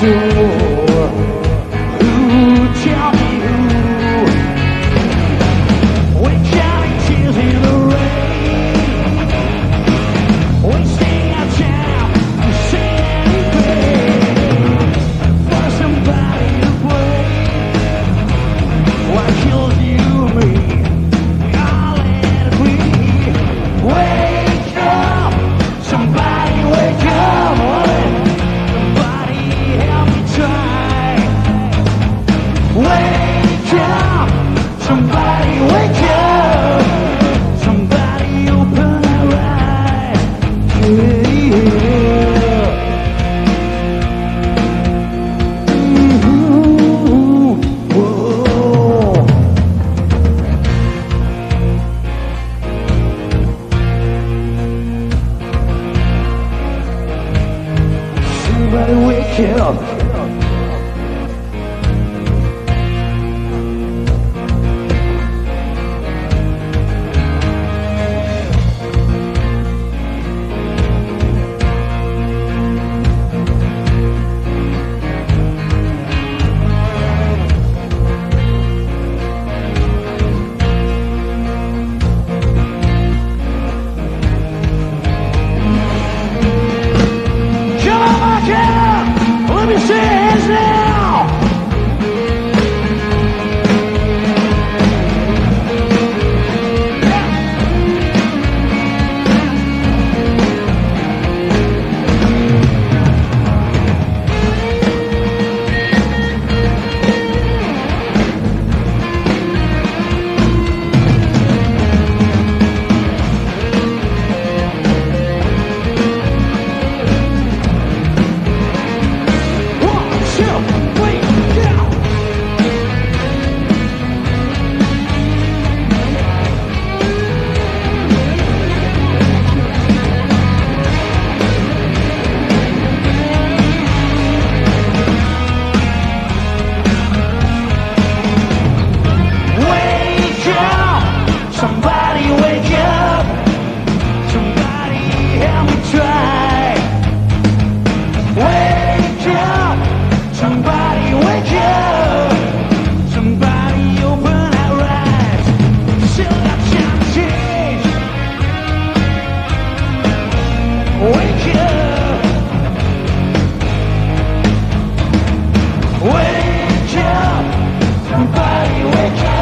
do we kill. Wake up, wake up, everybody wake up.